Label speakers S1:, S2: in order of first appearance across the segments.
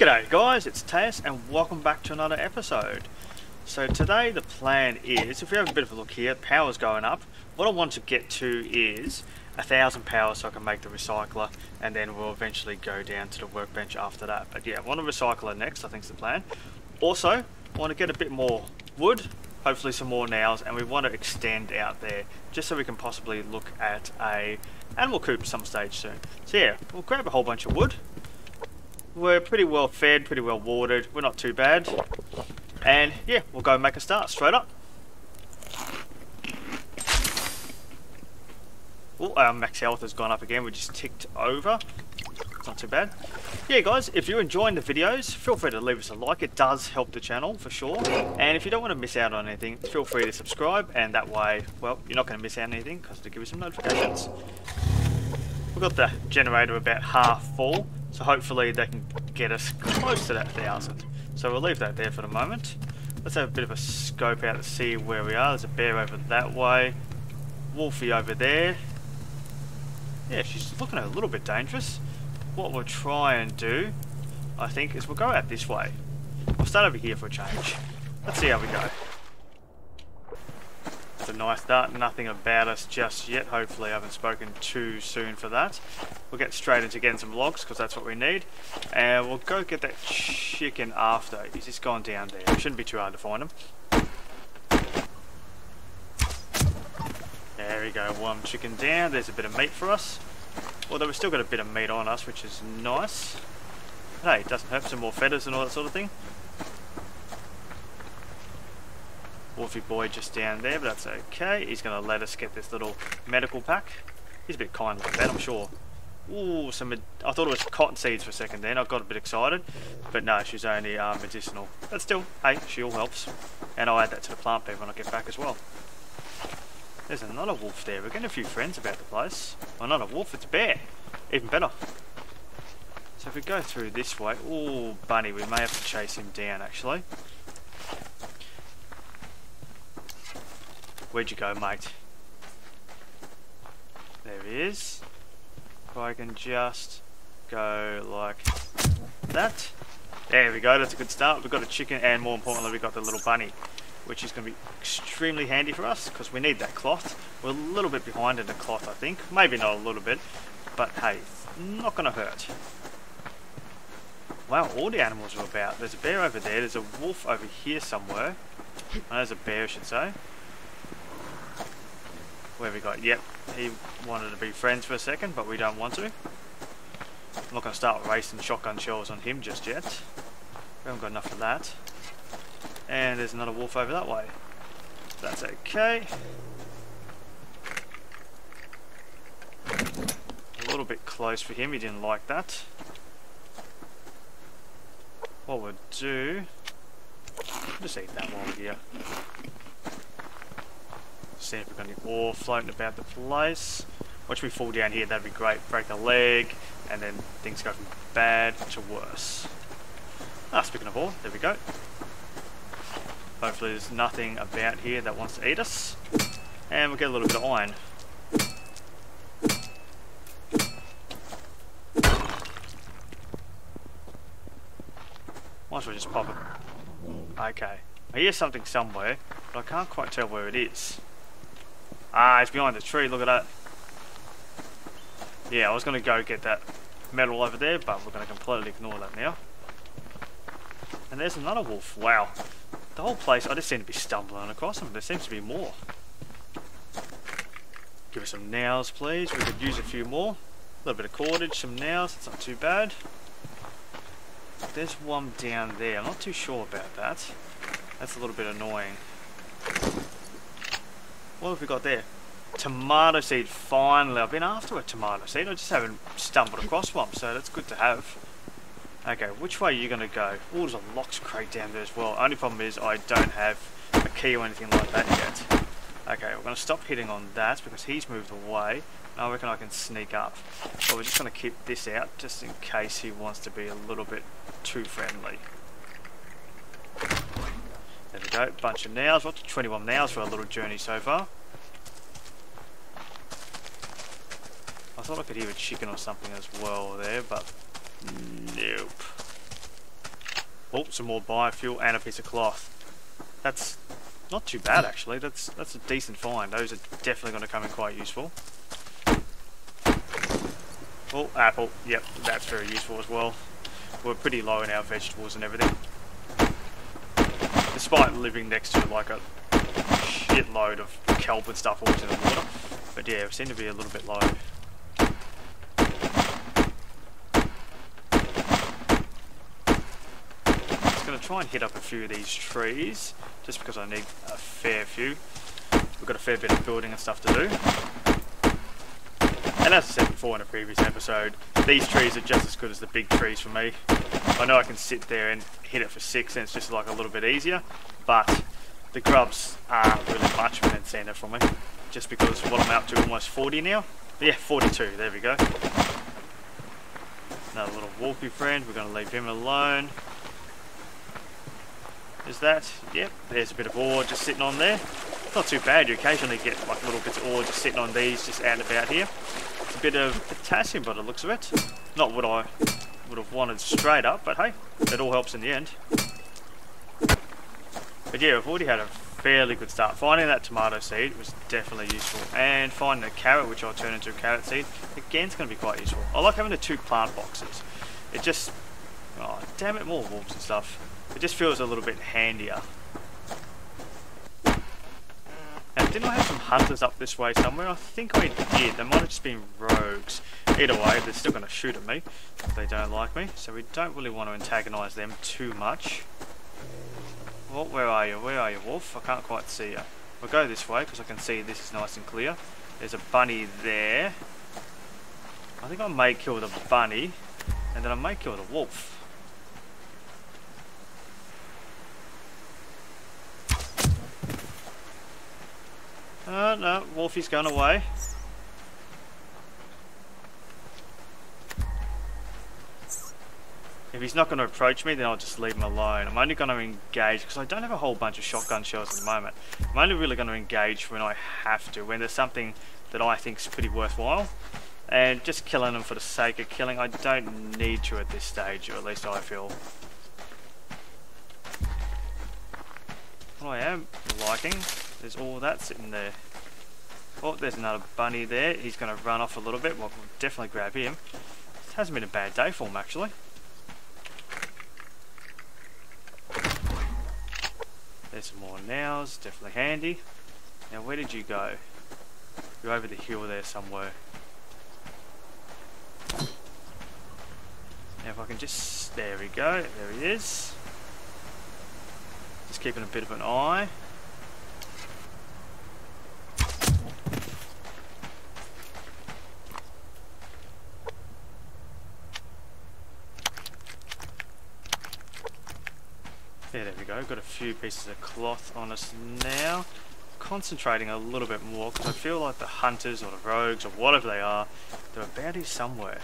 S1: G'day guys, it's Tass and welcome back to another episode. So today the plan is, if we have a bit of a look here, power's going up. What I want to get to is a thousand power so I can make the recycler and then we'll eventually go down to the workbench after that. But yeah, I want a recycler next, I think is the plan. Also, I want to get a bit more wood, hopefully some more nails, and we want to extend out there just so we can possibly look at a animal coop some stage soon. So yeah, we'll grab a whole bunch of wood. We're pretty well fed, pretty well watered, we're not too bad. And yeah, we'll go make a start straight up. Oh, our max health has gone up again, we just ticked over. It's not too bad. Yeah guys, if you're enjoying the videos, feel free to leave us a like, it does help the channel for sure. And if you don't want to miss out on anything, feel free to subscribe and that way, well, you're not going to miss out on anything because it'll give you some notifications. We've got the generator about half full, so hopefully they can get us close to that thousand. So we'll leave that there for the moment. Let's have a bit of a scope out to see where we are. There's a bear over that way. Wolfie over there. Yeah, she's looking a little bit dangerous. What we'll try and do, I think, is we'll go out this way. We'll start over here for a change. Let's see how we go. A nice start. Nothing about us just yet. Hopefully I haven't spoken too soon for that. We'll get straight into getting some logs because that's what we need. And we'll go get that chicken after. He's just gone down there. It shouldn't be too hard to find him. There we go, one chicken down. There's a bit of meat for us. Although we've still got a bit of meat on us, which is nice. Hey, it doesn't hurt some more feathers and all that sort of thing. Wolfie boy just down there, but that's okay. He's going to let us get this little medical pack. He's a bit kind like that, I'm sure. Ooh, some. I thought it was cotton seeds for a second then. I got a bit excited, but no, she's only uh, medicinal. But still, hey, she all helps, and I'll add that to the plant bed when I get back as well. There's another wolf there. We're getting a few friends about the place. Well, not a wolf, it's a bear. Even better. So if we go through this way... Oh, bunny, we may have to chase him down, actually. Where'd you go, mate? There he is. If I can just go like that. There we go, that's a good start. We've got a chicken and more importantly we've got the little bunny which is going to be extremely handy for us because we need that cloth. We're a little bit behind in the cloth, I think. Maybe not a little bit, but hey, not going to hurt. Wow, all the animals are about. There's a bear over there. There's a wolf over here somewhere. Oh, there's a bear, I should say. Where we got? Yep, he wanted to be friends for a second, but we don't want to. I'm not going to start racing shotgun shells on him just yet. We haven't got enough of that. And there's another wolf over that way. That's okay. A little bit close for him, he didn't like that. What we'll do... Just eat that we're here. See if we've got any ore floating about the place. Once we fall down here, that'd be great. Break a leg, and then things go from bad to worse. Ah, speaking of ore, there we go. Hopefully there's nothing about here that wants to eat us. And we'll get a little bit of iron. Might as well just pop it. Okay. I hear something somewhere, but I can't quite tell where it is. Ah, it's behind the tree, look at that. Yeah, I was going to go get that metal over there, but we're going to completely ignore that now. And there's another wolf. Wow. The whole place, I just seem to be stumbling across them. There seems to be more. Give us some nails, please. We could use a few more. A little bit of cordage, some nails. It's not too bad. There's one down there. I'm not too sure about that. That's a little bit annoying. What have we got there? Tomato seed, finally. I've been after a tomato seed. I just haven't stumbled across one, so that's good to have. Okay, which way are you going to go? Oh, there's a locks crate down there as well. Only problem is I don't have a key or anything like that yet. Okay, we're going to stop hitting on that because he's moved away. I reckon I can sneak up. But we're just going to keep this out just in case he wants to be a little bit too friendly. Go, bunch of nails. What's 21 nails for a little journey so far? I thought I could hear a chicken or something as well there, but Nope. Oh, some more biofuel and a piece of cloth. That's not too bad actually. That's that's a decent find. Those are definitely going to come in quite useful. Oh, apple. Yep, that's very useful as well. We're pretty low in our vegetables and everything. Despite living next to like a shitload of kelp and stuff always in the water. But yeah, we seem to be a little bit low. I'm just to try and hit up a few of these trees, just because I need a fair few. We've got a fair bit of building and stuff to do. And as I said before in a previous episode, these trees are just as good as the big trees for me. I know I can sit there and hit it for six and it's just like a little bit easier, but the grubs aren't really much of an incentive for me. Just because what I'm up to almost 40 now. Yeah, 42, there we go. Another little wolfy friend, we're going to leave him alone. Is that? Yep, there's a bit of ore just sitting on there. Not too bad, you occasionally get like little bits of ore just sitting on these, just out and about here. It's a bit of potassium by the looks of it. Not what I would have wanted straight up, but hey, it all helps in the end. But yeah, we've already had a fairly good start. Finding that tomato seed was definitely useful. And finding a carrot, which I'll turn into a carrot seed, again, it's going to be quite useful. I like having the two plant boxes. It just... Oh, damn it, more wolves and stuff. It just feels a little bit handier. And didn't I have some hunters up this way somewhere? I think I did. They might have just been rogues. Either way, they're still going to shoot at me if they don't like me. So we don't really want to antagonise them too much. Well, where are you? Where are you, Wolf? I can't quite see you. We'll go this way because I can see this is nice and clear. There's a bunny there. I think I may kill the bunny and then I may kill the wolf. Uh, no, Wolfie's gone away. If he's not going to approach me, then I'll just leave him alone. I'm only going to engage, because I don't have a whole bunch of shotgun shells at the moment. I'm only really going to engage when I have to, when there's something that I think is pretty worthwhile. And just killing them for the sake of killing, I don't need to at this stage, or at least I feel. What I am liking is all that sitting there. Oh, there's another bunny there. He's going to run off a little bit. Well, we'll definitely grab him. It hasn't been a bad day for him, actually. There's some more nows, definitely handy. Now where did you go? You're over the hill there somewhere. Now if I can just, there we go, there he is. Just keeping a bit of an eye. Go. Got a few pieces of cloth on us now. Concentrating a little bit more because I feel like the hunters or the rogues or whatever they are, they're about here somewhere.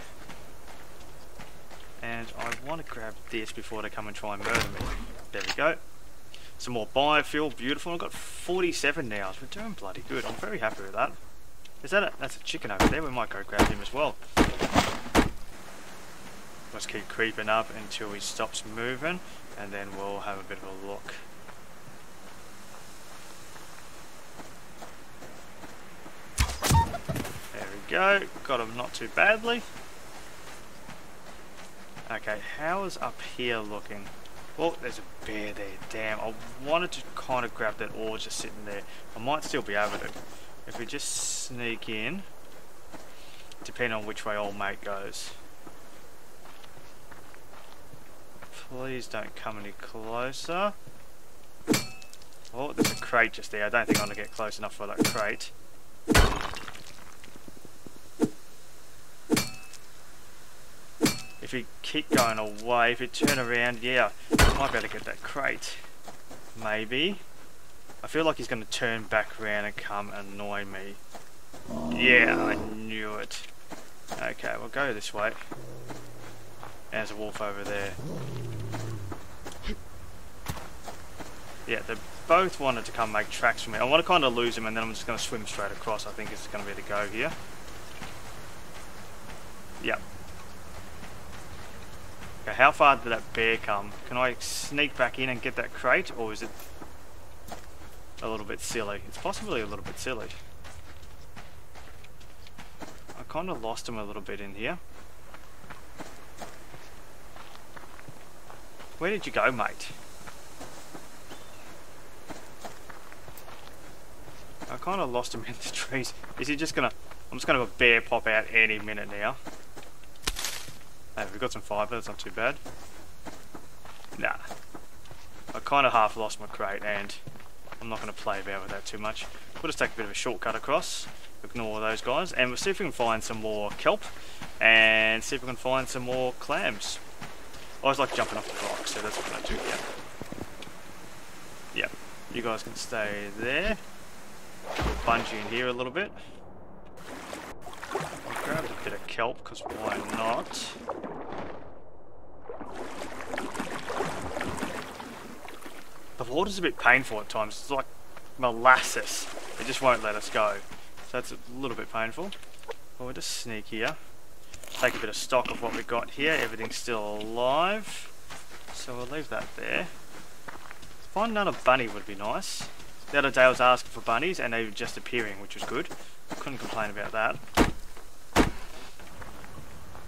S1: And I want to grab this before they come and try and murder me. There we go. Some more biofuel, beautiful. I've got 47 now. We're doing bloody good. I'm very happy with that. Is that a, that's a chicken over there? We might go grab him as well. Let's keep creeping up until he stops moving and then we'll have a bit of a look. There we go, got him not too badly. Okay, how is up here looking? Oh, there's a bear there, damn. I wanted to kind of grab that ore just sitting there. I might still be able to. If we just sneak in, depending on which way old mate goes. Please don't come any closer. Oh, there's a crate just there. I don't think I'm going to get close enough for that crate. If you keep going away, if you turn around, yeah, I might be able to get that crate. Maybe. I feel like he's going to turn back around and come annoy me. Yeah, I knew it. Okay, we'll go this way. There's a wolf over there. Yeah, they both wanted to come make tracks for me. I want to kind of lose them and then I'm just going to swim straight across. I think it's going to be the go here. Yep. Okay, how far did that bear come? Can I sneak back in and get that crate, or is it a little bit silly? It's possibly a little bit silly. I kind of lost him a little bit in here. Where did you go, mate? Kind of lost him in the trees. Is he just gonna... I'm just gonna have a bear pop out any minute now. Hey, we've got some fibre, that's not too bad. Nah. I kind of half lost my crate and I'm not going to play about with that too much. We'll just take a bit of a shortcut across, ignore those guys, and we'll see if we can find some more kelp and see if we can find some more clams. I always like jumping off the rocks, so that's what to do here. Yep, you guys can stay there. Bungee in here a little bit. I'll grab a bit of kelp, because why not? The water's a bit painful at times. It's like molasses. It just won't let us go. So that's a little bit painful. But we'll just sneak here. Take a bit of stock of what we've got here. Everything's still alive. So we'll leave that there. Find another bunny would be nice. The other day I was asking for bunnies and they were just appearing, which was good. Couldn't complain about that.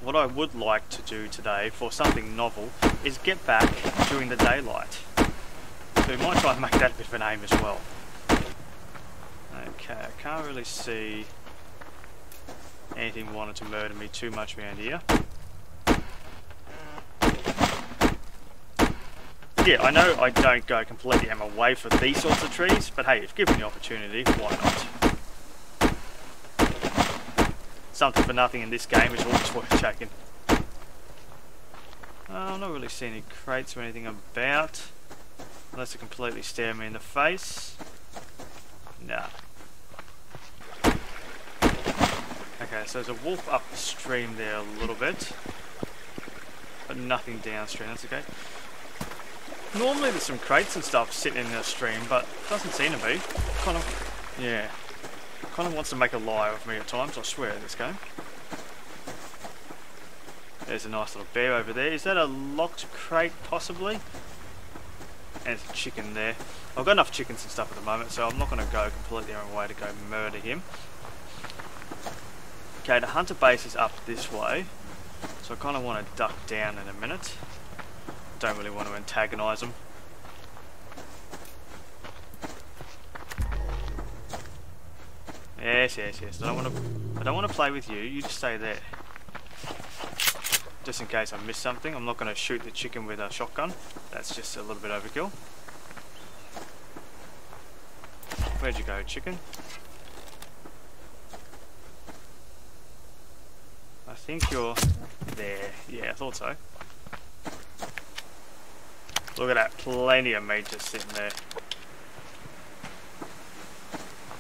S1: What I would like to do today for something novel is get back during the daylight. So we might try and make that a bit of an aim as well. Okay, I can't really see anything wanting to murder me too much around here. Yeah, I know I don't go completely am away for these sorts of trees, but hey, if given the opportunity, why not? Something for nothing in this game is always worth checking. Uh, I'm not really seeing any crates or anything about. Unless they completely stare me in the face. Nah. Okay, so there's a wolf upstream there a little bit. But nothing downstream, that's okay. Normally there's some crates and stuff sitting in the stream, but doesn't seem to be. Kind of, yeah. Kind of wants to make a lie of me at times, I swear, this game. There's a nice little bear over there. Is that a locked crate, possibly? And there's a chicken there. I've got enough chickens and stuff at the moment, so I'm not going to go completely on way to go murder him. Okay, the hunter base is up this way, so I kind of want to duck down in a minute. Don't really want to antagonise them. Yes, yes, yes. I don't want to. I don't want to play with you. You just stay there. Just in case I miss something, I'm not going to shoot the chicken with a shotgun. That's just a little bit overkill. Where'd you go, chicken? I think you're there. Yeah, I thought so. Look at that, plenty of meat just sitting there.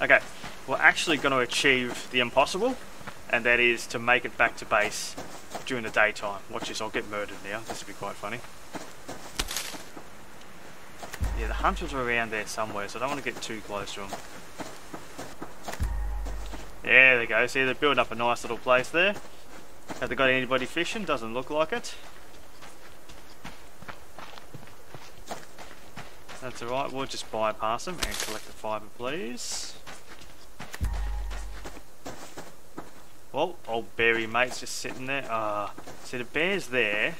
S1: Okay, we're actually going to achieve the impossible, and that is to make it back to base during the daytime. Watch this, I'll get murdered now. This will be quite funny. Yeah, the hunters are around there somewhere, so I don't want to get too close to them. There they go. See, they're building up a nice little place there. Have they got anybody fishing? Doesn't look like it. That's alright, we'll just bypass them and collect the fibre, please. Well, old berry mate's just sitting there. Ah, uh, see the bear's there.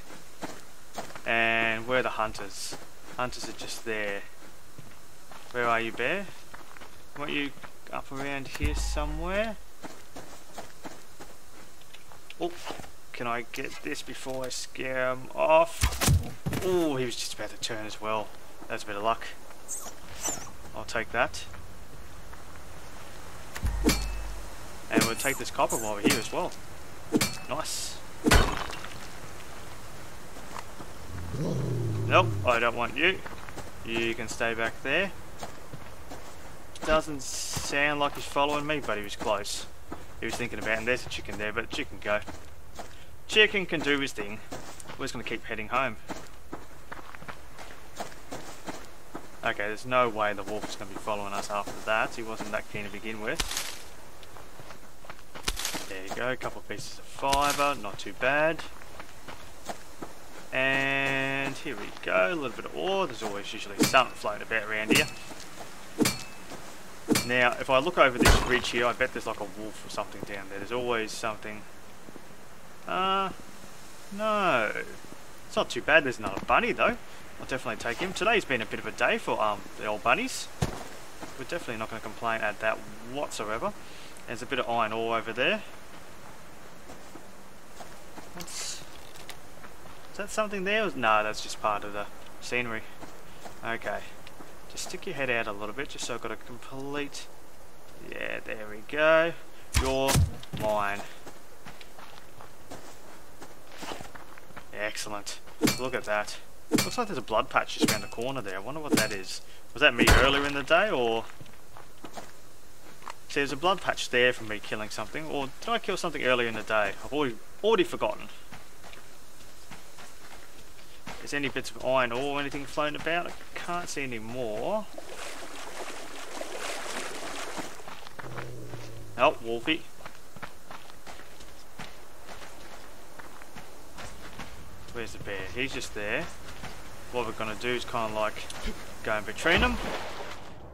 S1: And where are the hunters? Hunters are just there. Where are you, bear? Weren't you up around here somewhere? Oh, can I get this before I scare him off? Oh, he was just about to turn as well. That's a bit of luck. I'll take that. And we'll take this copper while we're here as well. Nice. Nope, I don't want you. You can stay back there. Doesn't sound like he's following me, but he was close. He was thinking about, and there's a chicken there, but chicken go. Chicken can do his thing. We're just going to keep heading home. Okay, there's no way the wolf is going to be following us after that. He wasn't that keen to begin with. There you go, a couple of pieces of fibre, not too bad. And here we go, a little bit of ore. There's always usually something floating about around here. Now, if I look over this ridge here, I bet there's like a wolf or something down there. There's always something. Uh, no. It's not too bad. There's another bunny though. I'll definitely take him. Today's been a bit of a day for um the old bunnies. We're definitely not going to complain at that whatsoever. There's a bit of iron ore over there. That's, is that something there? No, that's just part of the scenery. Okay. Just stick your head out a little bit just so I've got a complete... Yeah, there we go. You're mine. Excellent. Look at that. Looks like there's a blood patch just around the corner there. I wonder what that is. Was that me earlier in the day or... See, there's a blood patch there from me killing something. Or did I kill something earlier in the day? I've already, already forgotten. Is any bits of iron or anything floating about? I can't see any more. Oh, Wolfie. Where's the bear? He's just there. What we're going to do is kind of like go in between them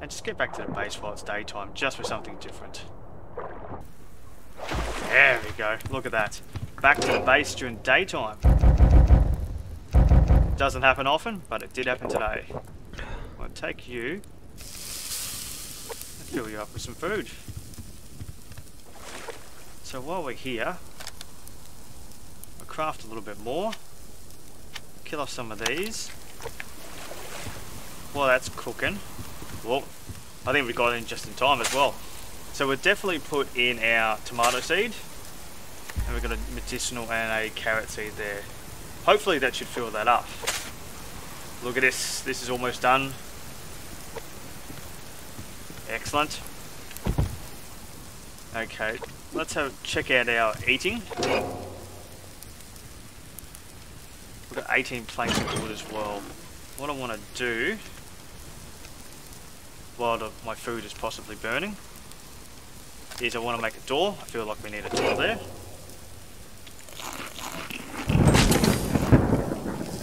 S1: and just get back to the base while it's daytime, just for something different. There we go. Look at that. Back to the base during daytime. Doesn't happen often, but it did happen today. I'll take you and fill you up with some food. So while we're here, I'll craft a little bit more. Kill off some of these. While that's cooking, well, I think we got in just in time as well. So we'll definitely put in our tomato seed. And we've got a medicinal and a carrot seed there. Hopefully that should fill that up. Look at this, this is almost done. Excellent. Okay, let's have check out our eating. We've got 18 planks of wood as well. What I want to do, while my food is possibly burning, is I want to make a door. I feel like we need a door there.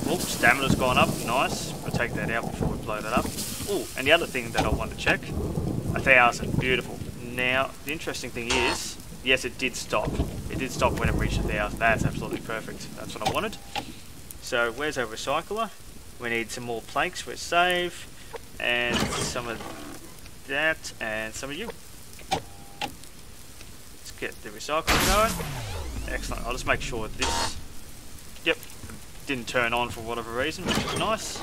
S1: Oh, stamina's gone up, nice. We'll take that out before we blow that up. Oh, and the other thing that I want to check, a thousand, beautiful. Now, the interesting thing is, yes, it did stop. It did stop when it reached a thousand. That's absolutely perfect. That's what I wanted. So, where's our recycler? We need some more planks We're save, and some of that, and some of you. Let's get the recycler going. Excellent. I'll just make sure this. Yep, didn't turn on for whatever reason, which is nice.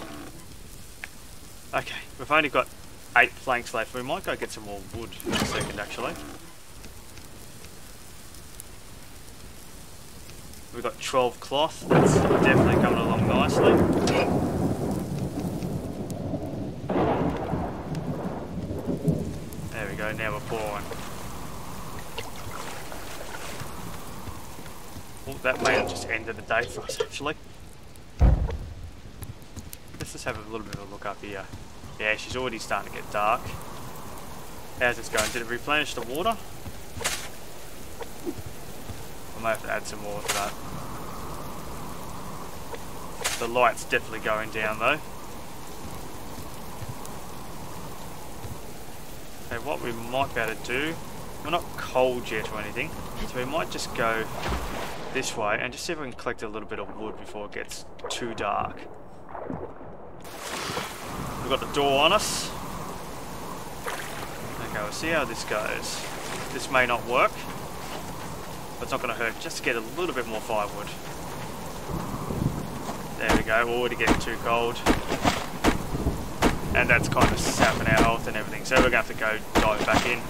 S1: Okay, we've only got eight planks left. We might go get some more wood in a second, actually. We've got 12 cloth. That's definitely coming along nicely. Go, now. Well, that may have just ended the day for us, actually. Let's just have a little bit of a look up here. Yeah, she's already starting to get dark. How's this going? Did it replenish the water? I might have to add some more to that. The light's definitely going down though. Okay, what we might be able to do, we're not cold yet or anything, so we might just go this way and just see if we can collect a little bit of wood before it gets too dark. We've got the door on us. Okay, we'll see how this goes. This may not work, but it's not going to hurt just to get a little bit more firewood. There we go, already getting too cold. And that's kind of sapping our health and everything, so we're going to have to go dive back in.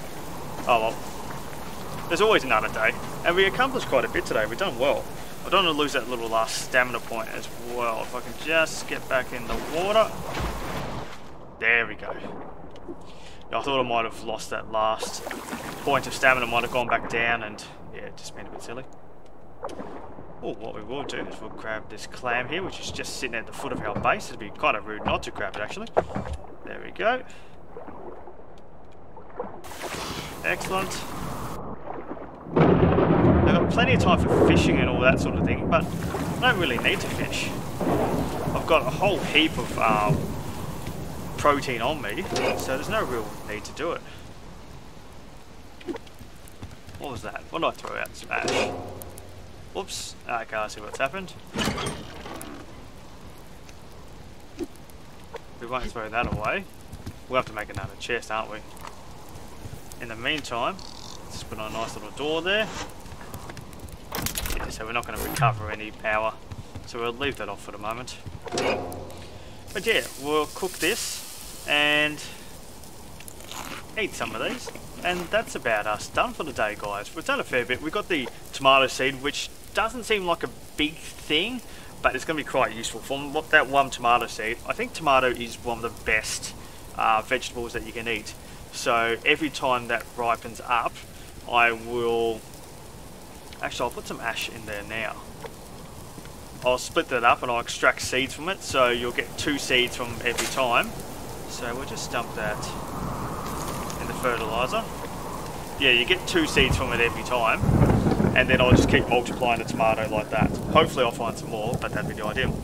S1: Oh well. There's always another day. And we accomplished quite a bit today, we've done well. I don't want to lose that little last stamina point as well. If I can just get back in the water. There we go. I thought I might have lost that last point of stamina, might have gone back down and yeah, just been a bit silly. Oh, what we will do is we'll grab this clam here, which is just sitting at the foot of our base. It'd be kind of rude not to grab it actually. There we go. Excellent. I've got plenty of time for fishing and all that sort of thing, but I don't really need to fish. I've got a whole heap of um, protein on me, so there's no real need to do it. What was that? What did I throw out? Smash. Whoops. Okay, I see what's happened. We won't throw that away. We'll have to make another chest, aren't we? In the meantime, let's put on a nice little door there. Yeah, so we're not going to recover any power. So we'll leave that off for the moment. But yeah, we'll cook this and eat some of these. And that's about us done for the day, guys. We've done a fair bit. We've got the tomato seed, which doesn't seem like a big thing, but it's going to be quite useful. From that one tomato seed, I think tomato is one of the best uh, vegetables that you can eat. So every time that ripens up, I will... Actually, I'll put some ash in there now. I'll split that up and I'll extract seeds from it, so you'll get two seeds from every time. So we'll just dump that in the fertilizer. Yeah, you get two seeds from it every time, and then I'll just keep multiplying the tomato like that. Hopefully I'll find some more, but that'd be the ideal.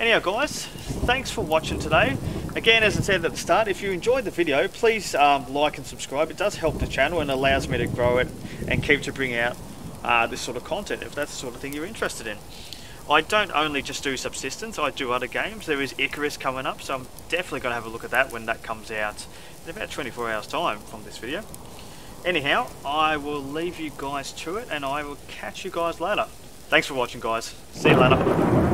S1: Anyhow guys, thanks for watching today. Again, as I said at the start, if you enjoyed the video, please um, like and subscribe. It does help the channel and allows me to grow it and keep to bring out uh, this sort of content if that's the sort of thing you're interested in. I don't only just do Subsistence, I do other games. There is Icarus coming up, so I'm definitely going to have a look at that when that comes out in about 24 hours time from this video. Anyhow, I will leave you guys to it and I will catch you guys later. Thanks for watching guys. See you later.